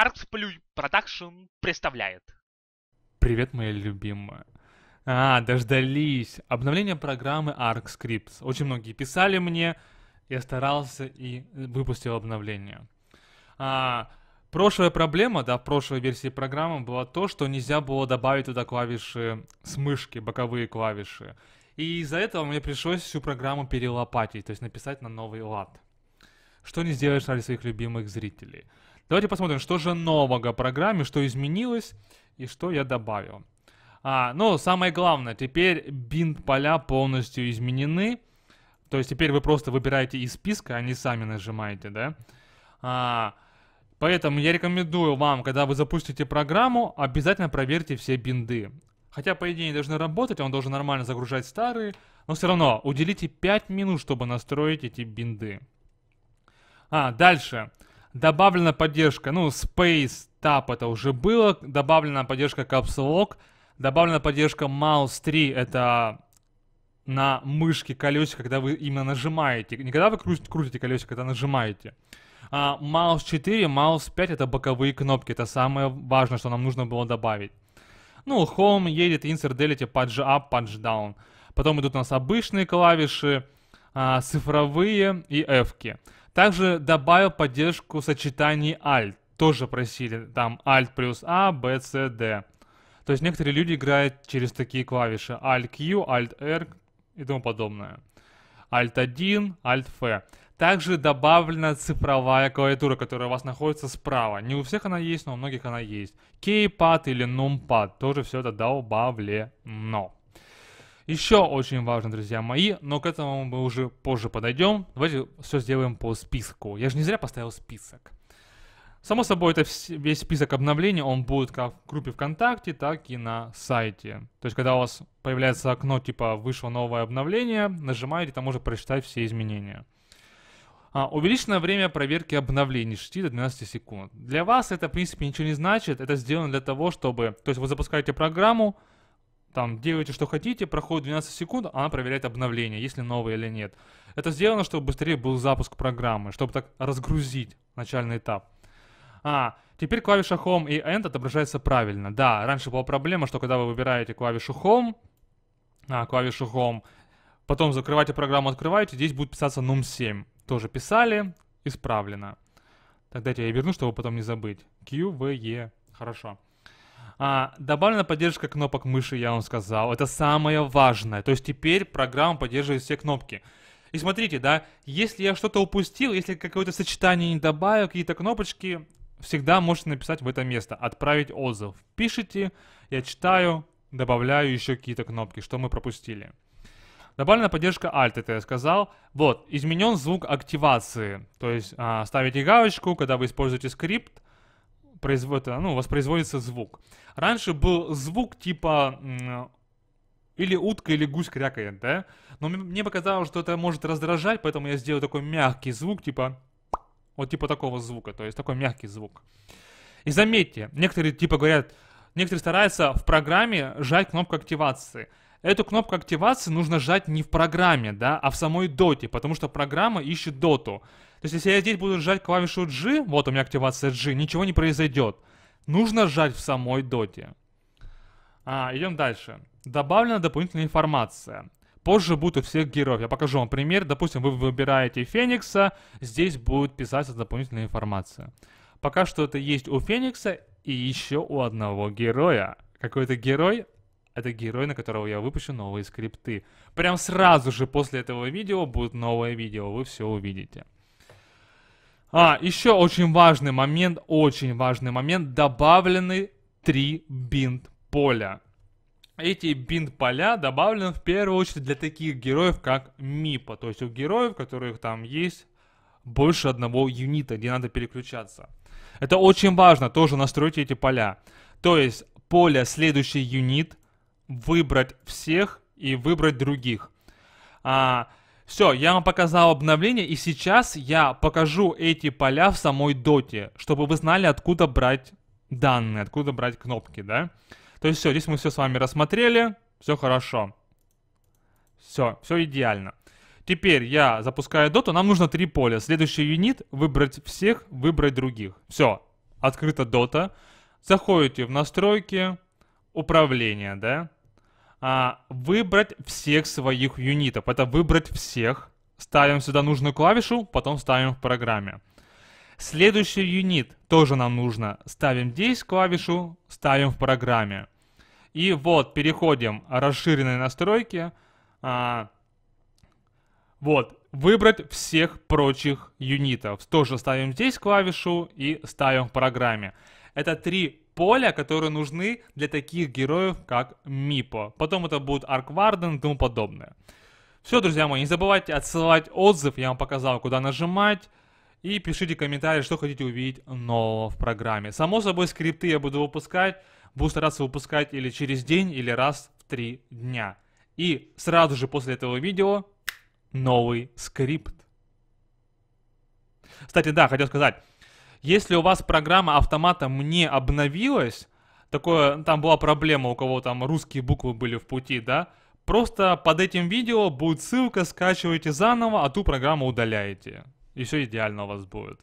Arx Production представляет. Привет, мои любимые. А, дождались. Обновление программы ArcScripts. Очень многие писали мне, я старался и выпустил обновление. А, прошлая проблема, да, в прошлой версии программы была то, что нельзя было добавить туда клавиши с мышки, боковые клавиши. И из-за этого мне пришлось всю программу перелопатить, то есть написать на новый лад. Что не сделаешь ради своих любимых зрителей. Давайте посмотрим, что же нового в программе, что изменилось и что я добавил. А, ну, самое главное, теперь бинт поля полностью изменены. То есть теперь вы просто выбираете из списка, а не сами нажимаете, да? А, поэтому я рекомендую вам, когда вы запустите программу, обязательно проверьте все бинды. Хотя, по идее, должны работать, он должен нормально загружать старые, но все равно уделите 5 минут, чтобы настроить эти бинды. А, дальше. Добавлена поддержка, ну, Space Tab это уже было, добавлена поддержка Caps Lock, добавлена поддержка Mouse 3, это на мышке колесико, когда вы именно нажимаете, не когда вы крутите, колесико, когда нажимаете. А, Mouse 4, Mouse 5 это боковые кнопки, это самое важное, что нам нужно было добавить. Ну, Home едет, Insert, Delete, Punch Up, Punch Down. Потом идут у нас обычные клавиши, а, цифровые и F-ки. Также добавил поддержку сочетаний Alt. Тоже просили там Alt плюс A, B, C, D. То есть некоторые люди играют через такие клавиши Alt-Q, Alt-R и тому подобное. Alt-1, Alt-F. Также добавлена цифровая клавиатура, которая у вас находится справа. Не у всех она есть, но у многих она есть. Keypad или Numpad. Тоже все это добавлено. Еще очень важно, друзья мои, но к этому мы уже позже подойдем. Давайте все сделаем по списку. Я же не зря поставил список. Само собой, это весь список обновлений, он будет как в группе ВКонтакте, так и на сайте. То есть, когда у вас появляется окно типа «Вышло новое обновление», нажимаете, там можно прочитать все изменения. А, увеличенное время проверки обновлений с 6 до 12 секунд. Для вас это, в принципе, ничего не значит. Это сделано для того, чтобы... То есть, вы запускаете программу, там делаете, что хотите, проходит 12 секунд, она проверяет обновление, есть ли новое или нет. Это сделано, чтобы быстрее был запуск программы, чтобы так разгрузить начальный этап. А, теперь клавиша Home и End отображается правильно. Да, раньше была проблема, что когда вы выбираете клавишу Home, а, клавишу Home, потом закрываете программу, открываете, здесь будет писаться num7. Тоже писали, исправлено. Тогда я верну, чтобы потом не забыть. Q, V, E. Хорошо. А, добавлена поддержка кнопок мыши, я вам сказал. Это самое важное. То есть теперь программа поддерживает все кнопки. И смотрите, да, если я что-то упустил, если какое-то сочетание не добавил, какие-то кнопочки, всегда можете написать в это место, отправить отзыв. Пишите, я читаю, добавляю еще какие-то кнопки, что мы пропустили. Добавлена поддержка Alt, это я сказал. Вот, изменен звук активации. То есть а, ставите галочку, когда вы используете скрипт, производит, ну, воспроизводится звук. Раньше был звук типа или утка, или гусь крякает, да? Но мне показалось, что это может раздражать, поэтому я сделал такой мягкий звук, типа вот типа такого звука, то есть такой мягкий звук. И заметьте, некоторые типа говорят, некоторые стараются в программе жать кнопку активации. Эту кнопку активации нужно жать не в программе, да, а в самой доте, потому что программа ищет доту. То есть, если я здесь буду сжать клавишу G, вот у меня активация G, ничего не произойдет. Нужно сжать в самой доте. А, идем дальше. Добавлена дополнительная информация. Позже будет у всех героев. Я покажу вам пример. Допустим, вы выбираете Феникса, здесь будет писаться дополнительная информация. Пока что это есть у Феникса и еще у одного героя. Какой-то герой, это герой, на которого я выпущу новые скрипты. Прям сразу же после этого видео будет новое видео, вы все увидите. А, еще очень важный момент, очень важный момент, добавлены три бинт поля. Эти бинт поля добавлены в первую очередь для таких героев, как Мипа. То есть у героев, которых там есть больше одного юнита, где надо переключаться. Это очень важно, тоже настройте эти поля. То есть поле следующий юнит, выбрать всех и выбрать других. А, все, я вам показал обновление, и сейчас я покажу эти поля в самой доте, чтобы вы знали, откуда брать данные, откуда брать кнопки, да? То есть все, здесь мы все с вами рассмотрели, все хорошо. Все, все идеально. Теперь я запускаю доту, нам нужно три поля. Следующий юнит, выбрать всех, выбрать других. Все, открыта Dota, заходите в настройки, управления, да, а, выбрать всех своих юнитов. Это выбрать всех. Ставим сюда нужную клавишу, потом ставим в программе. Следующий юнит тоже нам нужно. Ставим здесь клавишу, ставим в программе. И вот, переходим расширенные настройки. А, вот, выбрать всех прочих юнитов. Тоже ставим здесь клавишу и ставим в программе. Это три поля, которые нужны для таких героев, как Мипо. Потом это будет Аркварден и тому подобное. Все, друзья мои, не забывайте отсылать отзыв, я вам показал, куда нажимать. И пишите комментарии, что хотите увидеть нового в программе. Само собой, скрипты я буду выпускать. Буду стараться выпускать или через день, или раз в три дня. И сразу же после этого видео новый скрипт. Кстати, да, хотел сказать. Если у вас программа автоматом не обновилась, такое, там была проблема, у кого там русские буквы были в пути, да, просто под этим видео будет ссылка, скачиваете заново, а ту программу удаляете. И все идеально у вас будет.